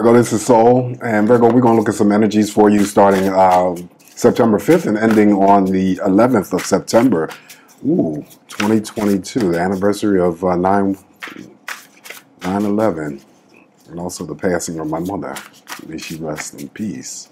Virgo, this is Soul. And Virgo, we're going to look at some energies for you starting uh, September 5th and ending on the 11th of September. Ooh, 2022, the anniversary of uh, 9 11 and also the passing of my mother. May she rest in peace.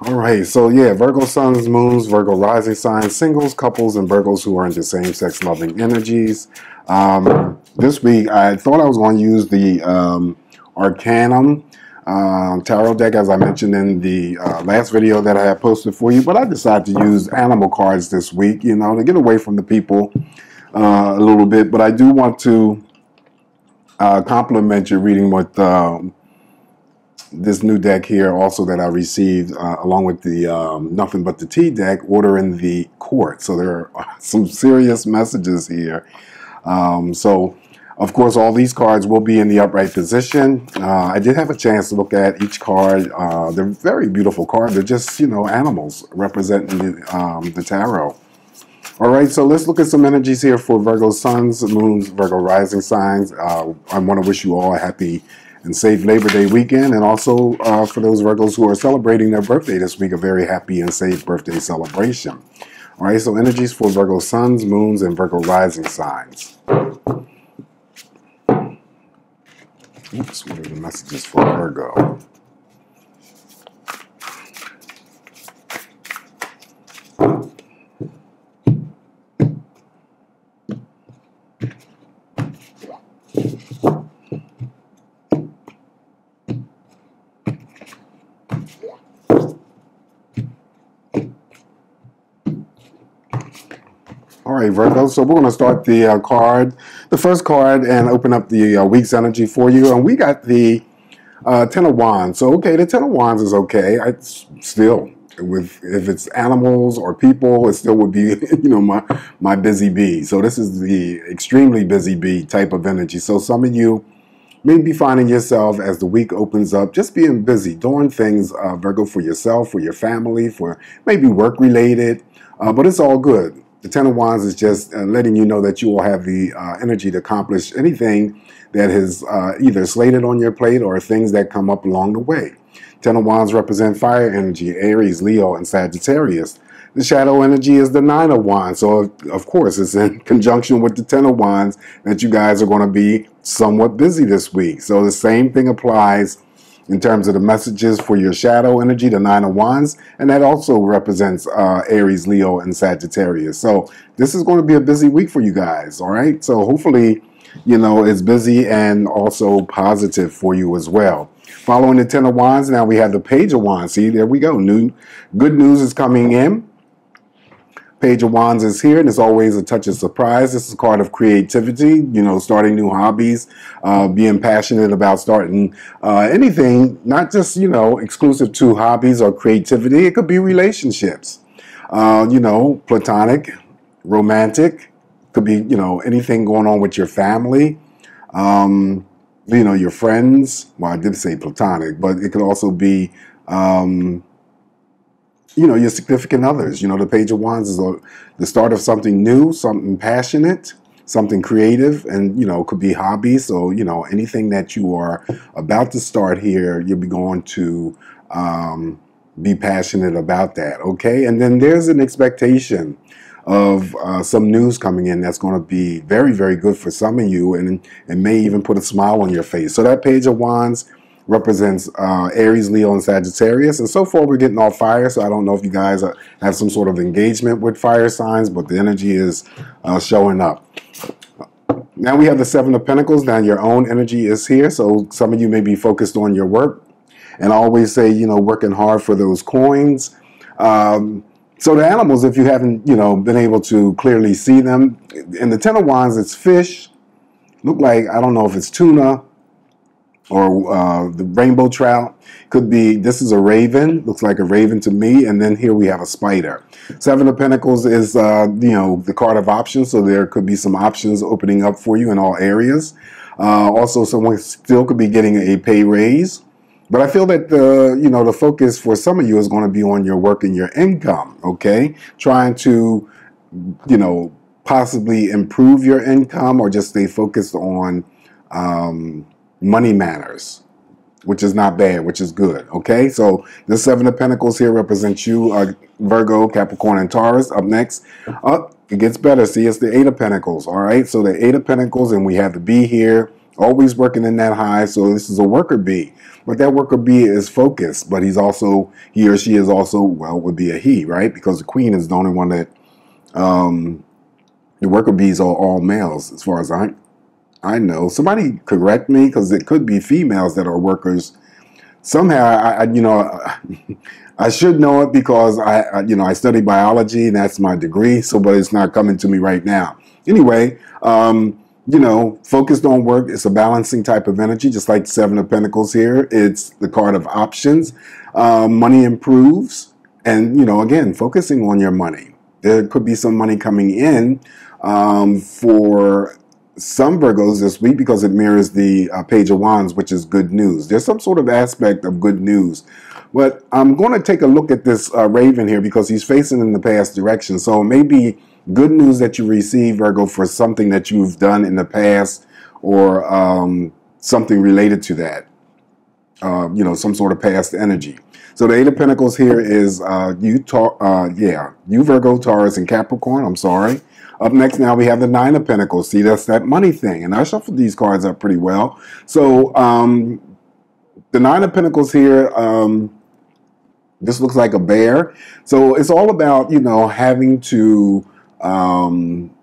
All right, so yeah, Virgo suns, moons, Virgo rising signs, singles, couples, and Virgos who are into same-sex loving energies. Um, this week, I thought I was going to use the um, Arcanum uh, tarot deck, as I mentioned in the uh, last video that I had posted for you, but I decided to use animal cards this week, you know, to get away from the people uh, a little bit. But I do want to uh, compliment your reading with um, this new deck here, also that I received uh, along with the um, Nothing But the Tea deck, Order in the Court. So there are some serious messages here. Um, so of course, all these cards will be in the upright position. Uh, I did have a chance to look at each card. Uh, they're very beautiful cards. They're just, you know, animals representing the, um, the tarot. All right, so let's look at some energies here for Virgo suns, moons, Virgo rising signs. Uh, I want to wish you all a happy and safe Labor Day weekend, and also uh, for those Virgos who are celebrating their birthday this week, a very happy and safe birthday celebration. All right, so energies for Virgo suns, moons, and Virgo rising signs. Oops, what are the messages for Virgo? Right, Virgo. So we're going to start the uh, card, the first card, and open up the uh, week's energy for you. And we got the uh, Ten of Wands. So okay, the Ten of Wands is okay. I still with if it's animals or people, it still would be you know my my busy bee. So this is the extremely busy bee type of energy. So some of you may be finding yourself as the week opens up, just being busy, doing things, uh, Virgo, for yourself, for your family, for maybe work related. Uh, but it's all good. The Ten of Wands is just uh, letting you know that you will have the uh, energy to accomplish anything that is uh, either slated on your plate or things that come up along the way. Ten of Wands represent fire energy, Aries, Leo, and Sagittarius. The shadow energy is the Nine of Wands. So, of course, it's in conjunction with the Ten of Wands that you guys are going to be somewhat busy this week. So, the same thing applies in terms of the messages for your shadow energy, the Nine of Wands, and that also represents uh, Aries, Leo, and Sagittarius. So this is going to be a busy week for you guys, all right? So hopefully, you know, it's busy and also positive for you as well. Following the Ten of Wands, now we have the Page of Wands. See, there we go. New good news is coming in. Page of Wands is here, and it's always a touch of surprise. This is card of creativity, you know, starting new hobbies, uh, being passionate about starting uh, anything, not just, you know, exclusive to hobbies or creativity. It could be relationships, uh, you know, platonic, romantic, could be, you know, anything going on with your family, um, you know, your friends. Well, I did say platonic, but it could also be, um, you know, your significant others. You know, the Page of Wands is a, the start of something new, something passionate, something creative, and, you know, could be hobbies. So, you know, anything that you are about to start here, you'll be going to um, be passionate about that. Okay. And then there's an expectation of uh, some news coming in that's going to be very, very good for some of you and, and may even put a smile on your face. So that Page of Wands represents uh, Aries, Leo, and Sagittarius. And so far, we're getting all fire. So I don't know if you guys are, have some sort of engagement with fire signs, but the energy is uh, showing up. Now we have the Seven of Pentacles. Now your own energy is here. So some of you may be focused on your work. And I always say, you know, working hard for those coins. Um, so the animals, if you haven't, you know, been able to clearly see them, in the Ten of Wands, it's fish. Look like, I don't know if it's tuna, or uh, the rainbow trout. Could be, this is a raven, looks like a raven to me, and then here we have a spider. Seven of Pentacles is, uh, you know, the card of options, so there could be some options opening up for you in all areas. Uh, also, someone still could be getting a pay raise. But I feel that the, you know, the focus for some of you is going to be on your work and your income, okay? Trying to, you know, possibly improve your income or just stay focused on, um, money matters. which is not bad, which is good. Okay, so the Seven of Pentacles here represents you, uh, Virgo, Capricorn, and Taurus. Up next, up it gets better. See, it's the Eight of Pentacles. All right, so the Eight of Pentacles, and we have the bee here, always working in that high. So this is a worker bee, but that worker bee is focused. But he's also he or she is also well would be a he, right? Because the Queen is the only one that um, the worker bees are all males, as far as I I know. Somebody correct me because it could be females that are workers. Somehow, I, I you know, I should know it because I, I, you know, I study biology and that's my degree. So, but it's not coming to me right now. Anyway, um, you know, focused on work. It's a balancing type of energy, just like Seven of Pentacles here. It's the card of options. Um, money improves, and you know, again, focusing on your money. There could be some money coming in um, for some Virgos this week because it mirrors the uh, Page of Wands, which is good news. There's some sort of aspect of good news. But I'm going to take a look at this uh, Raven here because he's facing in the past direction. So it may be good news that you receive, Virgo, for something that you've done in the past or um, something related to that. Uh, you know, some sort of past energy. So the Eight of Pentacles here is uh, you, uh, yeah, you Virgo, Taurus, and Capricorn. I'm sorry. Up next now we have the Nine of Pentacles. See, that's that money thing. And I shuffled these cards up pretty well. So um, the Nine of Pentacles here, um, this looks like a bear. So it's all about, you know, having to, um,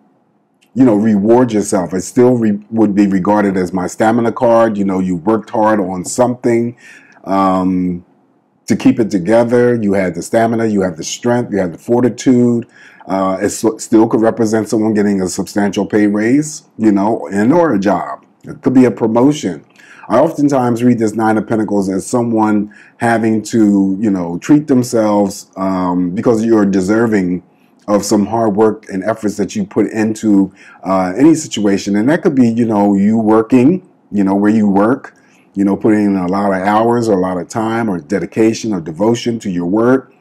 you know, reward yourself. It still would be regarded as my stamina card. You know, you worked hard on something. Um, to keep it together. You had the stamina, you have the strength, you have the fortitude. Uh, it still could represent someone getting a substantial pay raise, you know, and or a job. It could be a promotion. I oftentimes read this Nine of Pentacles as someone having to, you know, treat themselves um, because you're deserving of some hard work and efforts that you put into uh, any situation. And that could be, you know, you working, you know, where you work, you know, putting in a lot of hours or a lot of time or dedication or devotion to your work.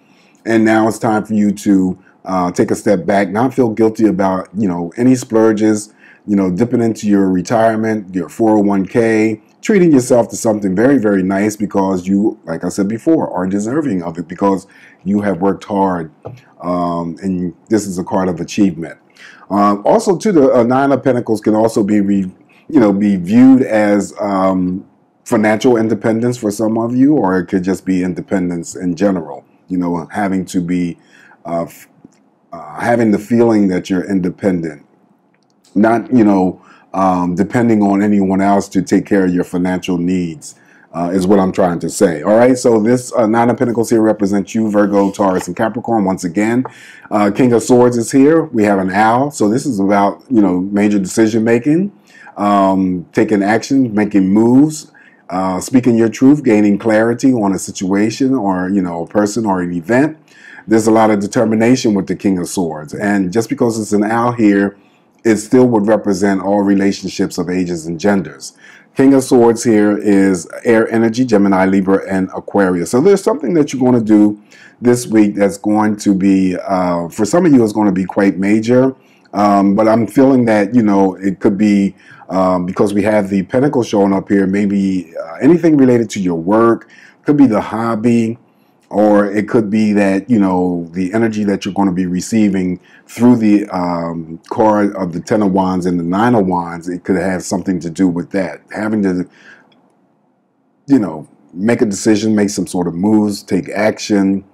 And now it's time for you to uh, take a step back, not feel guilty about, you know, any splurges, you know, dipping into your retirement, your 401k, treating yourself to something very, very nice because you, like I said before, are deserving of it because you have worked hard. Um, and this is a card of achievement. Uh, also, too, the uh, Nine of Pentacles can also be, re, you know, be viewed as um, financial independence for some of you, or it could just be independence in general. You know, having to be, uh, uh, having the feeling that you're independent, not you know, um, depending on anyone else to take care of your financial needs. Uh, is what I'm trying to say. All right, so this uh, Nine of Pentacles here represents you, Virgo, Taurus, and Capricorn. Once again, uh, King of Swords is here. We have an owl, so this is about you know major decision making, um, taking action, making moves, uh, speaking your truth, gaining clarity on a situation or you know a person or an event. There's a lot of determination with the King of Swords, and just because it's an owl here, it still would represent all relationships of ages and genders. King of Swords here is air energy, Gemini, Libra, and Aquarius. So there's something that you're going to do this week that's going to be, uh, for some of you, is going to be quite major. Um, but I'm feeling that, you know, it could be um, because we have the pentacle showing up here, maybe uh, anything related to your work, could be the hobby, or it could be that, you know, the energy that you're going to be receiving through the um, card of the Ten of Wands and the Nine of Wands, it could have something to do with that. Having to, you know, make a decision, make some sort of moves, take action,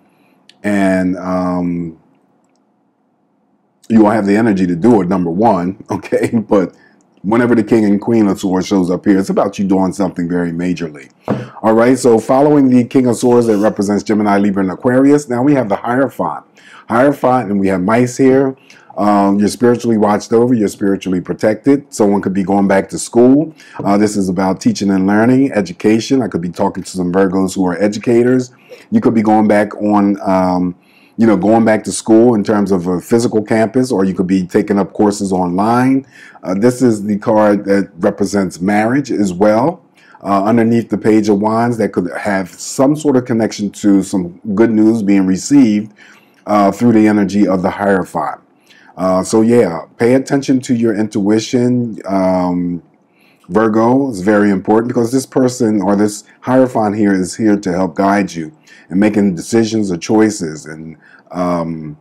and um, you won't have the energy to do it, number one, okay? But whenever the king and queen of swords shows up here, it's about you doing something very majorly. All right, so following the king of swords that represents Gemini, Libra, and Aquarius, now we have the Hierophant. Hierophant, and we have mice here. Um, you're spiritually watched over, you're spiritually protected. Someone could be going back to school. Uh, this is about teaching and learning, education. I could be talking to some Virgos who are educators. You could be going back on um, you know, going back to school in terms of a physical campus, or you could be taking up courses online. Uh, this is the card that represents marriage as well. Uh, underneath the page of wands, that could have some sort of connection to some good news being received uh, through the energy of the Hierophant. Uh, so yeah, pay attention to your intuition. Um, Virgo is very important because this person or this Hierophant here is here to help guide you and making decisions or choices and um,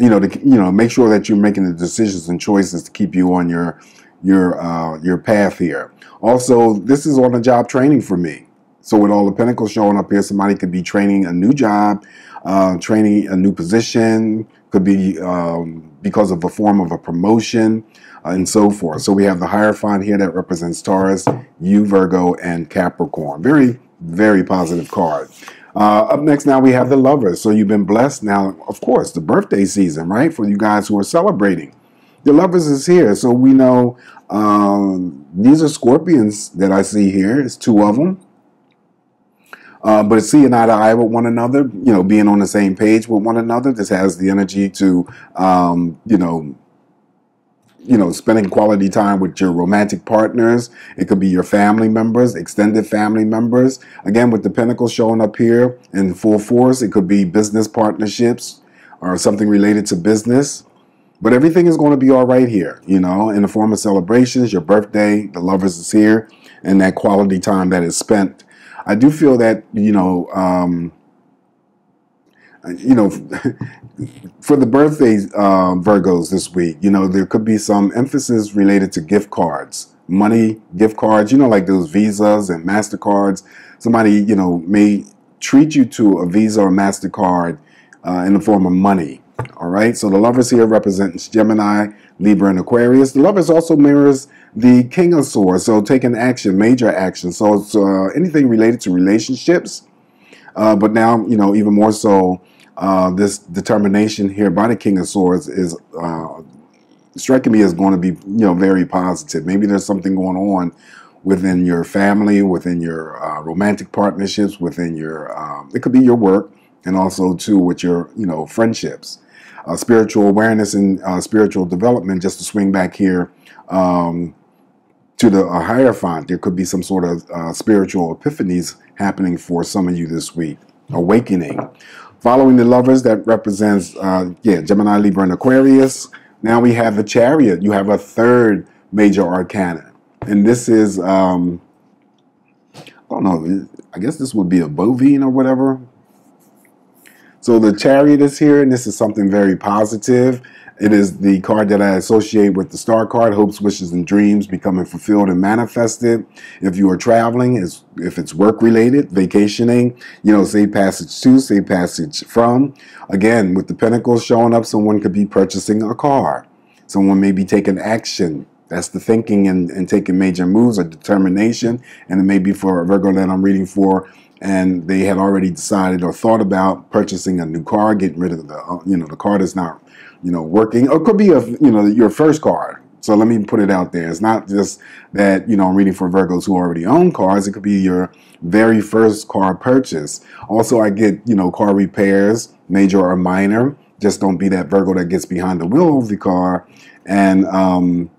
you know to you know make sure that you're making the decisions and choices to keep you on your your uh, your path here. Also, this is on the job training for me. So with all the pentacles showing up here, somebody could be training a new job, uh, training a new position, could be um, because of a form of a promotion, uh, and so forth. So we have the Hierophant here that represents Taurus, you, Virgo, and Capricorn. Very, very positive card. Uh, up next now we have the lovers. So you've been blessed. Now, of course, the birthday season, right? For you guys who are celebrating. The lovers is here. So we know um, these are scorpions that I see here. It's two of them. Uh, but seeing eye to eye with one another, you know, being on the same page with one another, this has the energy to, um, you know, you know, spending quality time with your romantic partners. It could be your family members, extended family members. Again, with the pentacles showing up here in full force, it could be business partnerships or something related to business. But everything is going to be all right here, you know, in the form of celebrations, your birthday, the lovers is here, and that quality time that is spent. I do feel that, you know, um, you know, for the birthday uh, Virgos this week, you know, there could be some emphasis related to gift cards, money gift cards, you know, like those Visas and MasterCards. Somebody, you know, may treat you to a Visa or MasterCard uh, in the form of money. Right. So the lovers here represents Gemini, Libra, and Aquarius. The lovers also mirrors the King of Swords. So taking action, major action. So it's uh, anything related to relationships. Uh, but now, you know, even more so, uh, this determination here by the King of Swords is uh, striking me as going to be, you know, very positive. Maybe there's something going on within your family, within your uh, romantic partnerships, within your, um, it could be your work, and also too with your, you know, friendships. Uh, spiritual awareness and uh, spiritual development, just to swing back here um, to the uh, Hierophant, there could be some sort of spiritual epiphanies happening for some of you this week, awakening. Following the lovers, that represents, uh, yeah, Gemini, Libra, and Aquarius. Now we have the chariot. You have a third major arcana. And this is, um, I don't know, I guess this would be a bovine or whatever. So the chariot is here, and this is something very positive. It is the card that I associate with the star card, hopes, wishes, and dreams becoming fulfilled and manifested. If you are traveling, if it's work related, vacationing, you know, say passage to, say passage from. Again, with the pentacles showing up, someone could be purchasing a car. Someone may be taking action. That's the thinking and, and taking major moves or determination. And it may be for Virgo that I'm reading for and they had already decided or thought about purchasing a new car, getting rid of the, uh, you know, the car that's not you know, working. Or it could be a, you know, your first car. So let me put it out there. It's not just that, you know, I'm reading for Virgos who already own cars. It could be your very first car purchase. Also, I get, you know, car repairs, major or minor. Just don't be that Virgo that gets behind the wheel of the car and, um,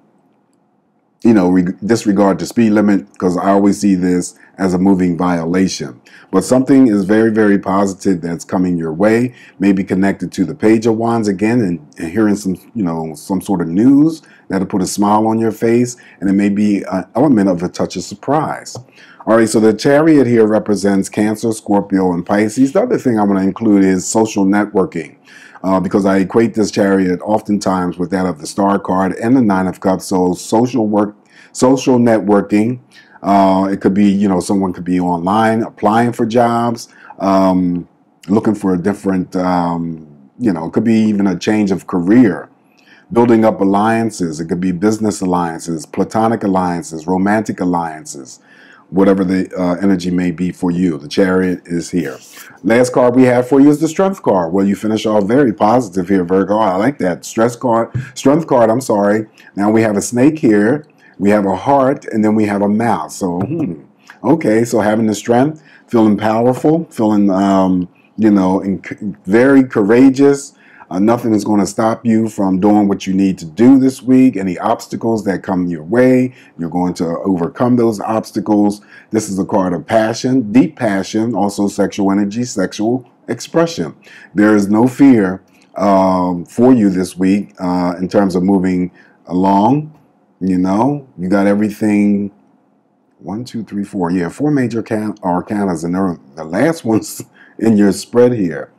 you know, re- disregard the speed limit because I always see this as a moving violation. But something is very, very positive that's coming your way, maybe connected to the Page of Wands again and, and hearing some, you know, some sort of news that'll put a smile on your face. And it may be an element of a touch of surprise. All right, so the chariot here represents Cancer, Scorpio, and Pisces. The other thing I want to include is social networking. Uh, because I equate this chariot oftentimes with that of the star card and the nine of cups. So social work, social networking. Uh, it could be, you know, someone could be online applying for jobs, um, looking for a different, um, you know, it could be even a change of career, building up alliances. It could be business alliances, platonic alliances, romantic alliances whatever the uh, energy may be for you. The chariot is here. Last card we have for you is the strength card. Well, you finish off very positive here, Virgo. I like that. Stress card, strength card, I'm sorry. Now we have a snake here. We have a heart, and then we have a mouth. So, hmm. okay, so having the strength, feeling powerful, feeling, um, you know, very courageous, uh, nothing is going to stop you from doing what you need to do this week. Any obstacles that come your way, you're going to overcome those obstacles. This is a card of passion, deep passion, also sexual energy, sexual expression. There is no fear um, for you this week uh, in terms of moving along. You know, you got everything One, two, three, four. Yeah, four major can- arcanas, and they're the last one's in your spread here.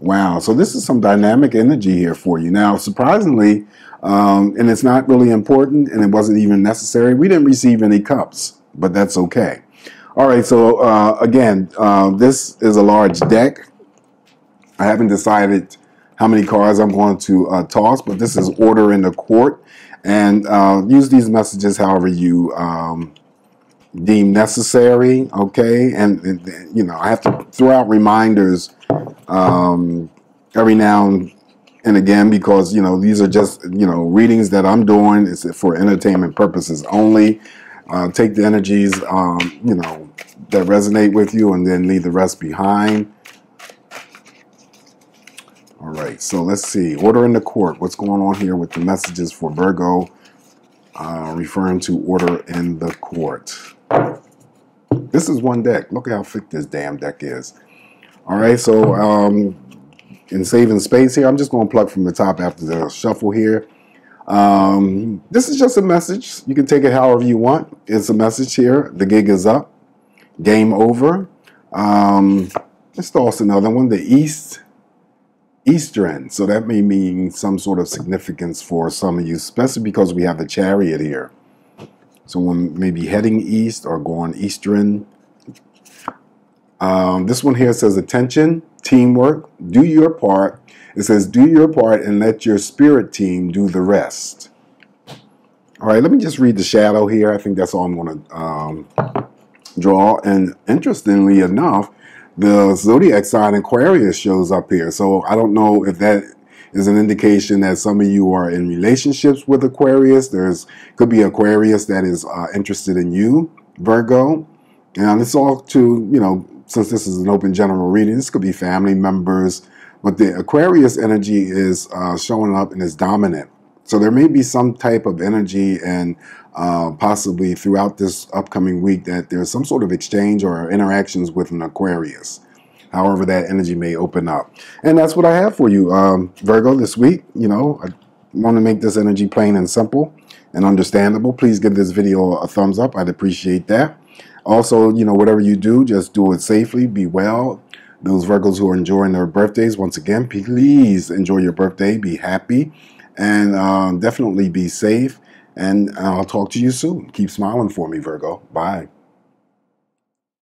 Wow. So this is some dynamic energy here for you. Now, surprisingly, um, and it's not really important, and it wasn't even necessary. We didn't receive any cups, but that's okay. All right. So uh, again, uh, this is a large deck. I haven't decided how many cards I'm going to uh, toss, but this is order in the court, and uh, use these messages however you um, deem necessary. Okay, and, and, you know I have to throw out reminders um, every now and again because you know these are just you know readings that I'm doing. It's for entertainment purposes only. Uh, take the energies um, you know that resonate with you, and then leave the rest behind. All right, so let's see. Order in the court. What's going on here with the messages for Virgo? Uh, referring to order in the court. This is one deck. Look how thick this damn deck is. All right, so um, in saving space here, I'm just going to plug from the top after the shuffle here. Um, this is just a message. You can take it however you want. It's a message here. The gig is up. Game over. Um, let's toss another one. The East Eastern. So that may mean some sort of significance for some of you, especially because we have the chariot here. Someone may be heading east or going eastern. Um, this one here says attention, teamwork, do your part. It says do your part and let your spirit team do the rest. All right, let me just read the shadow here. I think that's all I'm going to um, draw. And interestingly enough, the zodiac sign Aquarius shows up here. So I don't know if that is an indication that some of you are in relationships with Aquarius. There's could be Aquarius that is uh, interested in you, Virgo. And it's all to, you know, since this is an open general reading, this could be family members, but the Aquarius energy is uh, showing up and is dominant. So there may be some type of energy and uh, possibly throughout this upcoming week that there's some sort of exchange or interactions with an Aquarius. However, that energy may open up. And that's what I have for you, um, Virgo, this week. You know, I want to make this energy plain and simple and understandable. Please give this video a thumbs up. I'd appreciate that. Also, you know, whatever you do, just do it safely. Be well. Those Virgos who are enjoying their birthdays, once again, please enjoy your birthday. Be happy and um, definitely be safe. And I'll talk to you soon. Keep smiling for me, Virgo. Bye.